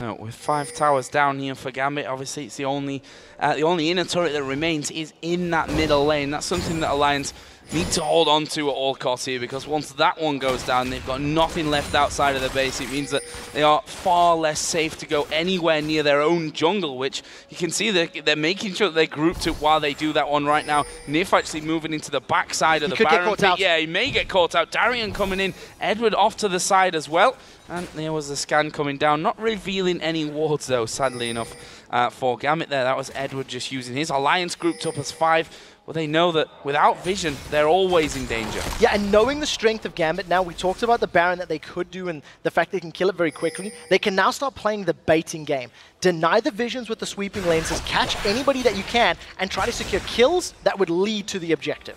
No, with five towers down here for Gambit, obviously it's the only uh, the only inner turret that remains is in that middle lane. That's something that Alliance need to hold on to at all costs here because once that one goes down, they've got nothing left outside of the base. It means that they are far less safe to go anywhere near their own jungle, which you can see they're, they're making sure that they're grouped up while they do that one right now. Nyph actually moving into the backside of he the Baron. Yeah, he may get caught out. Darien coming in. Edward off to the side as well. And there was the scan coming down, not revealing any wards though, sadly enough, uh, for Gambit there. That was Edward just using his alliance grouped up as five well, they know that without vision, they're always in danger. Yeah, and knowing the strength of Gambit now, we talked about the Baron that they could do and the fact they can kill it very quickly. They can now start playing the baiting game. Deny the visions with the sweeping lenses, catch anybody that you can, and try to secure kills that would lead to the objective.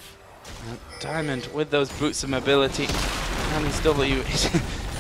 Diamond with those boots of mobility. And his W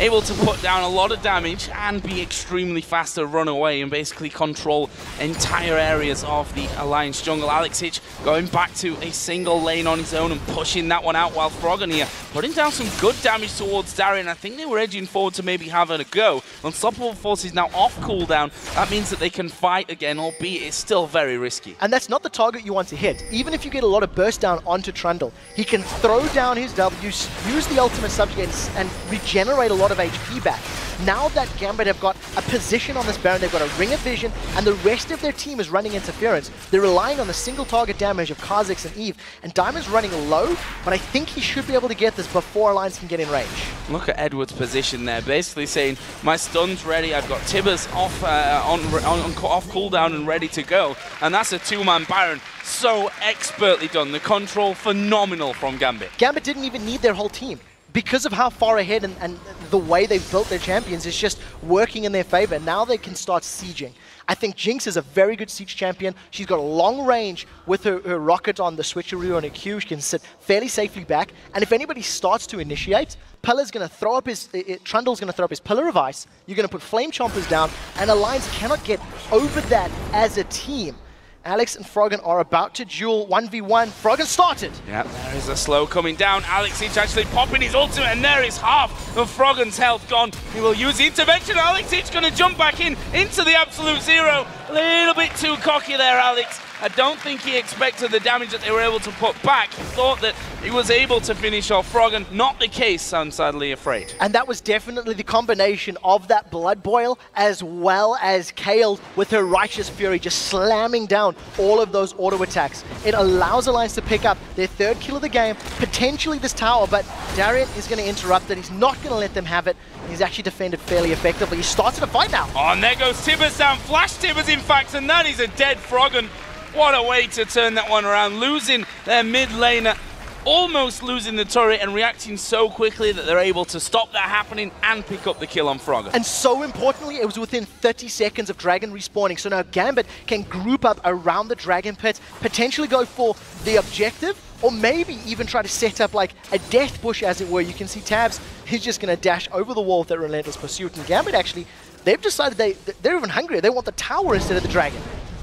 able to put down a lot of damage and be extremely fast to run away and basically control entire areas of the Alliance jungle. Alex Ich going back to a single lane on his own and pushing that one out while Froggen here putting down some good damage towards Darien. I think they were edging forward to maybe have a go. Unstoppable Force is now off cooldown. That means that they can fight again, albeit it's still very risky. And that's not the target you want to hit. Even if you get a lot of burst down onto Trundle, he can throw down his W, use the ultimate subject and regenerate a lot of HP back. Now that Gambit have got a position on this Baron, they've got a Ring of Vision, and the rest of their team is running interference. They're relying on the single target damage of Kha'Zix and Eve, and Diamond's running low, but I think he should be able to get this before Alliance can get in range. Look at Edward's position there, basically saying, my stun's ready, I've got Tibbers off, uh, on, on, on, off cooldown and ready to go, and that's a two-man Baron so expertly done. The control phenomenal from Gambit. Gambit didn't even need their whole team because of how far ahead and, and, the way they've built their champions is just working in their favor. Now they can start sieging. I think Jinx is a very good siege champion. She's got a long range with her, her rocket on the switcheroo on her Q. She can sit fairly safely back. And if anybody starts to initiate, Pillar's going to throw up his, it, Trundle's going to throw up his Pillar of Ice. You're going to put Flame Chompers down, and Alliance cannot get over that as a team. Alex and Froggen are about to duel 1v1. Froggen started. Yeah, there is a slow coming down. Alex Ich actually popping his ultimate, and there is half of Froggen's health gone. He will use the intervention. Alex Ich going to jump back in into the absolute zero. A little bit too cocky there, Alex. I don't think he expected the damage that they were able to put back. He thought that he was able to finish off Froggen. Not the case, I'm sadly afraid. And that was definitely the combination of that Blood Boil as well as Kayle with her Righteous Fury just slamming down all of those auto attacks. It allows Alliance to pick up their third kill of the game, potentially this tower, but Darien is going to interrupt it. He's not going to let them have it. He's actually defended fairly effectively. He started a fight now. Oh, and there goes Tibbers down. Flash Tibbers, in fact, and that is a dead Froggen. What a way to turn that one around. Losing their mid laner, almost losing the turret and reacting so quickly that they're able to stop that happening and pick up the kill on Froggen. And so importantly, it was within 30 seconds of Dragon respawning. So now Gambit can group up around the Dragon Pit, potentially go for the objective, or maybe even try to set up like a death bush, as it were. You can see Tabzz, he's just going to dash over the wall with that Relentless Pursuit. And Gambit actually, they've decided they, they're even hungrier. They want the tower instead of the Dragon.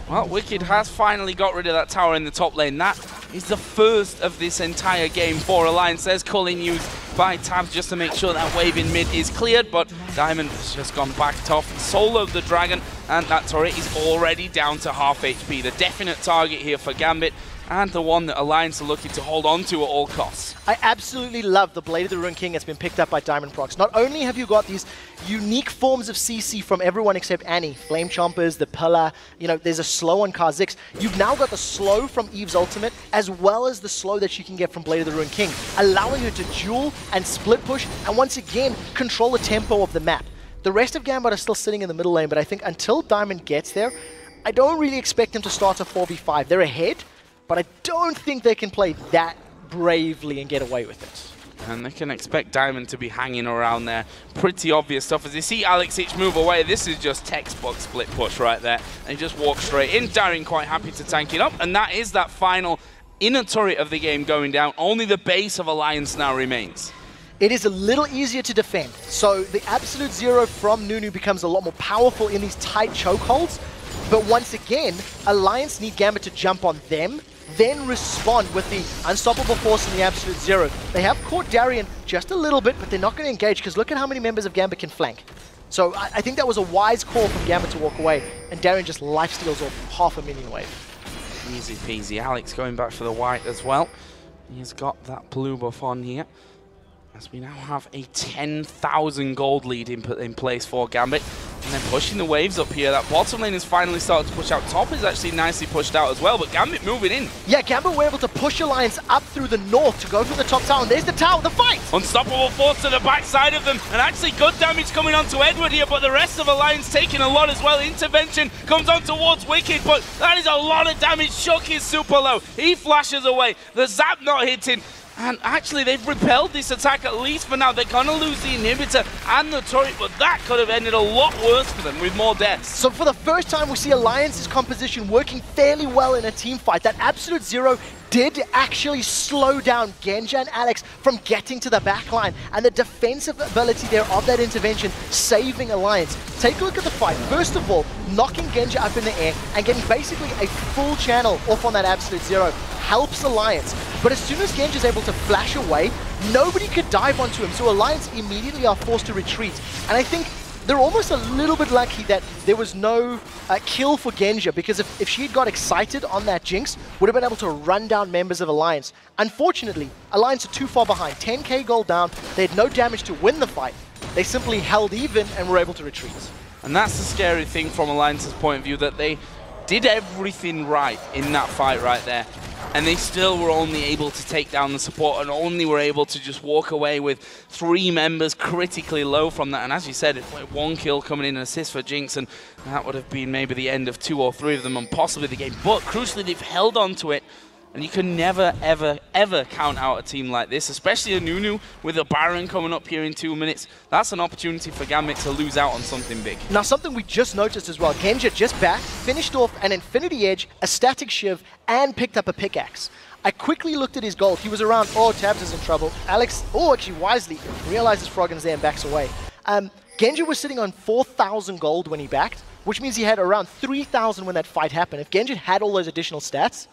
Well, Wickd has finally got rid of that tower in the top lane. That is the first of this entire game for Alliance. There's Culling used by Tabzz just to make sure that wave in mid is cleared, but Diamond has just gone back tough, soloed the Dragon, and that turret is already down to half HP. The definite target here for Gambit and the one that Alliance are looking to hold on to at all costs. I absolutely love the Blade of the Ruined King that's been picked up by Diamondprox. Not only have you got these unique forms of CC from everyone except Annie, Flame Chompers, the Pillar, you know, there's a slow on Kha'Zix. You've now got the slow from Eve's ultimate, as well as the slow that she can get from Blade of the Ruined King, allowing her to duel and split push, and once again, control the tempo of the map. The rest of Gambit are still sitting in the middle lane, but I think until Diamond gets there, I don't really expect them to start a 4v5. They're ahead, but I don't think they can play that bravely and get away with it. And they can expect Diamond to be hanging around there. Pretty obvious stuff. As you see Alex Ich move away, this is just textbook split push right there. And he just walks straight in. Darien quite happy to tank it up. And that is that final inner turret of the game going down. Only the base of Alliance now remains it is a little easier to defend. So the absolute zero from Nunu becomes a lot more powerful in these tight chokeholds. But once again, Alliance need Gambit to jump on them, then respond with the unstoppable force and the absolute zero. They have caught Darien just a little bit, but they're not going to engage because look at how many members of Gambit can flank. So I, I, think that was a wise call from Gambit to walk away, and Darien just lifesteals off half a minion wave. Easy peasy. Alex going back for the white as well. He's got that blue buff on here as we now have a 10,000 gold lead in, in place for Gambit. And then pushing the waves up here. That bottom lane is finally starting to push out. Top is actually nicely pushed out as well, but Gambit moving in. Yeah, Gambit were able to push Alliance up through the north to go for the top tower. And there's the tower, the fight! Unstoppable force to the backside of them. And actually good damage coming onto Edward here, but the rest of Alliance taking a lot as well. Intervention comes on towards Wickd, but that is a lot of damage. Shook is super low. He flashes away. The zap not hitting. And actually, they've repelled this attack at least for now. They're going to lose the inhibitor and the turret, but that could have ended a lot worse for them with more deaths. So for the first time, we see Alliance's composition working fairly well in a team fight. That absolute zero did actually slow down Genja and Alex from getting to the backline, and the defensive ability there of that intervention saving Alliance. Take a look at the fight. First of all, knocking Genja up in the air and getting basically a full channel off on that absolute zero helps Alliance. But as soon as Genja is able to flash away, nobody could dive onto him, so Alliance immediately are forced to retreat. And I think they're almost a little bit lucky that there was no uh, kill for Genja because if, if she had got excited on that Jinx, would have been able to run down members of Alliance. Unfortunately, Alliance are too far behind. 10k gold down, they had no damage to win the fight. They simply held even and were able to retreat. And that's the scary thing from Alliance's point of view, that they did everything right in that fight right there and they still were only able to take down the support and only were able to just walk away with three members critically low from that. And as you said, one kill coming in, an assist for Jinx, and that would have been maybe the end of two or three of them and possibly the game. But crucially, they've held on to it and you can never, ever, ever count out a team like this, especially a Nunu with a Baron coming up here in two minutes. That's an opportunity for Gambit to lose out on something big. Now, something we just noticed as well. Genja just back, finished off an Infinity Edge, a Static Shiv, and picked up a pickaxe. I quickly looked at his gold. He was around, oh, Tabzz is in trouble. Alex, oh, actually wisely, realizes Froggen's there and backs away. Um, Genja was sitting on 4,000 gold when he backed, which means he had around 3,000 when that fight happened. If Genja had all those additional stats,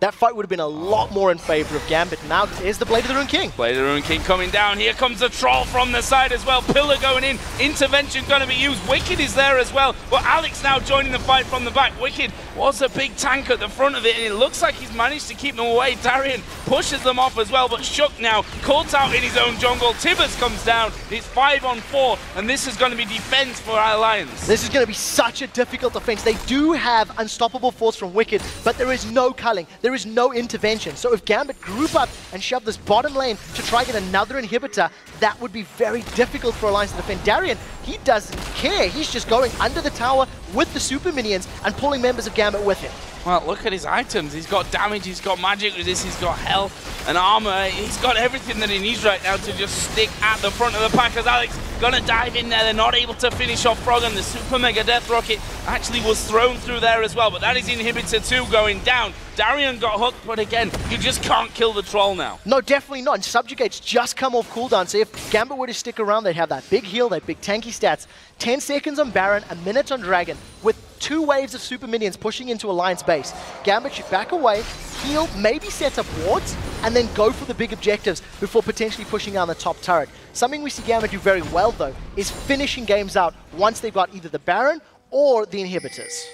that fight would have been a lot more in favor of Gambit. Now is the Blade of the Ruined King. Blade of the Ruined King coming down. Here comes the Troll from the side as well. Pillar going in. Intervention going to be used. Wickd is there as well. But Alex now joining the fight from the back. Wickd was a big tank at the front of it, and it looks like he's managed to keep them away. Darien pushes them off as well, but Shook now caught out in his own jungle. Tibbers comes down. It's five on four, and this is going to be defense for our Alliance. This is going to be such a difficult defense. They do have unstoppable force from Wickd, but there is no culling. There is no intervention. So if Gambit group up and shove this bottom lane to try get another inhibitor, that would be very difficult for Alliance to defend. Darien, he doesn't care. He's just going under the tower with the super minions and pulling members of Gambit with him. Well, look at his items. He's got damage, he's got magic resist, he's got health and armor. He's got everything that he needs right now to just stick at the front of the pack as Alex gonna dive in there. They're not able to finish off Froggen The Super Mega Death Rocket actually was thrown through there as well, but that is Inhibitor 2 going down. Darien got hooked, but again, you just can't kill the troll now. No, definitely not. And Subjugate's just come off cooldown, so if Gambit were to stick around, they'd have that big heal, that big tanky stats. 10 seconds on Baron, a minute on Dragon, with two waves of super minions pushing into Alliance base. Gambit should back away, heal, maybe set up wards, and then go for the big objectives before potentially pushing down the top turret. Something we see Gambit do very well, though, is finishing games out once they've got either the Baron or the inhibitors.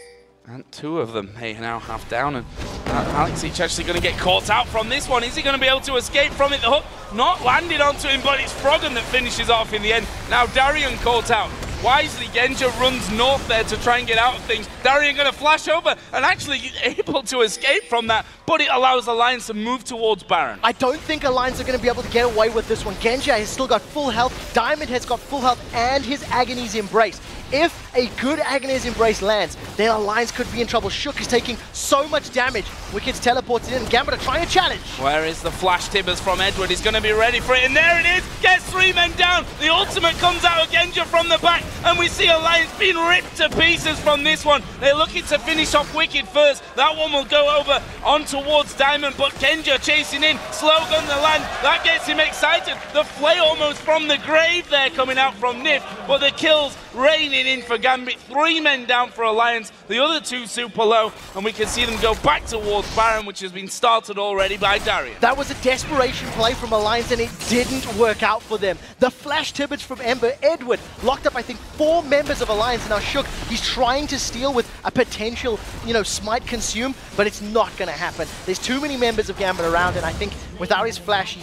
And two of them, they now half down, and Alex Ich actually going to get caught out from this one. Is he going to be able to escape from it? The hook not landed onto him, but it's Froggen that finishes off in the end. Now Darien caught out. Wisely, Genja runs north there to try and get out of things. Darien going to flash over and actually able to escape from that, but it allows Alliance to move towards Baron. I don't think Alliance are going to be able to get away with this one. Genja has still got full health, Diamond has got full health, and his Aghany's Embrace. If a good Aghany's Embrace lands, then Alliance could be in trouble. Shook is taking so much damage. Wickd's teleported in. Gambit are trying to challenge. Where is the flash tibbers from Edward? He's going to be ready for it. And there it is. Gets three men down. The ultimate comes out of Genja from the back. And we see Alliance being ripped to pieces from this one. They're looking to finish off Wicked first. That one will go over on towards Diamond. But Genja chasing in. Slow gun the land. That gets him excited. The flay almost from the grave there coming out from Nyph. But the kills raining in for Gambit. Three men down for Alliance, the other two super low, and we can see them go back towards Baron, which has been started already by Darius. That was a desperation play from Alliance, and it didn't work out for them. The flash tibbers from Ember, Edward, locked up, I think, four members of Alliance, and now Shook, he's trying to steal with a potential, you know, smite consume, but it's not going to happen. There's too many members of Gambit around, and I think without his flash, he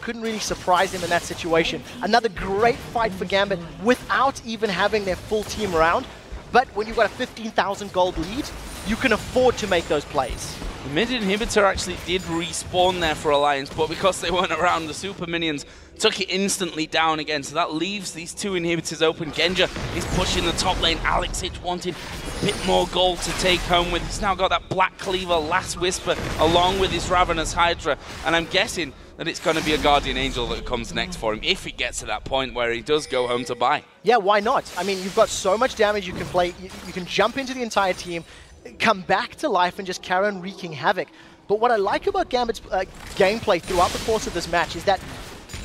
couldn't really surprise him in that situation. Another great fight for Gambit without even having their full team around. But when you've got a 15,000 gold lead, you can afford to make those plays. The mid inhibitor actually did respawn there for Alliance, but because they weren't around, the super minions took it instantly down again. So that leaves these two inhibitors open. Genja is pushing the top lane. Alex Ich wanted a bit more gold to take home with. He's now got that Black Cleaver, Last Whisper, along with his Ravenous Hydra. And I'm guessing that it's going to be a Guardian Angel that comes next for him if it gets to that point where he does go home to buy. Yeah, why not? I mean, you've got so much damage you can play. You, you can jump into the entire team, come back to life and just carry on wreaking havoc. But what I like about Gambit's uh, gameplay throughout the course of this match is that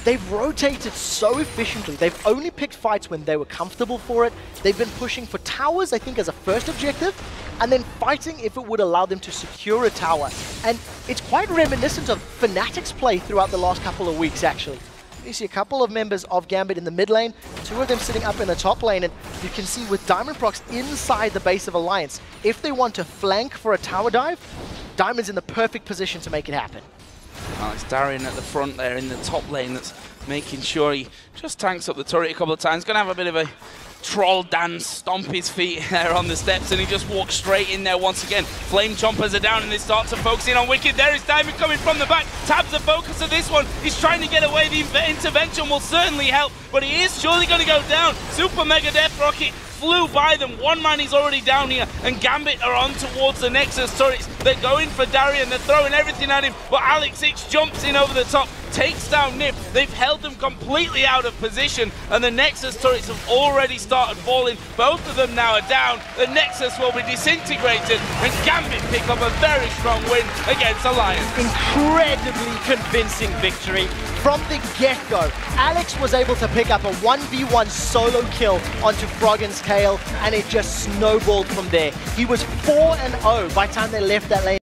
they've rotated so efficiently. They've only picked fights when they were comfortable for it. They've been pushing for towers, I think, as a first objective, and then fighting if it would allow them to secure a tower. And it's quite reminiscent of Fnatic's play throughout the last couple of weeks, actually. You see a couple of members of Gambit in the mid lane, two of them sitting up in the top lane, and you can see with Diamondprox inside the base of Alliance, if they want to flank for a tower dive, Diamond's in the perfect position to make it happen. Well, it's Darien at the front there in the top lane that's making sure he just tanks up the turret a couple of times. Going to have a bit of a troll dance, stomp his feet there on the steps, and he just walks straight in there once again. Flame Chompers are down, and they start to focus in on Wickd. There is Diamond coming from the back. Tabzz the focus of this one. He's trying to get away. The intervention will certainly help, but he is surely going to go down. Super Mega Death Rocket flew by them. One man is already down here, and Gambit are on towards the Nexus turrets. They're going for Darien. They're throwing everything at him, but Alex Ich jumps in over the top takes down Nyph. They've held them completely out of position, and the Nexus turrets have already started falling. Both of them now are down. The Nexus will be disintegrated, and Gambit pick up a very strong win against Alliance. Incredibly convincing victory from the get-go. Alex was able to pick up a 1v1 solo kill onto Froggen's Kayle, and it just snowballed from there. He was 4-0 by the time they left that lane.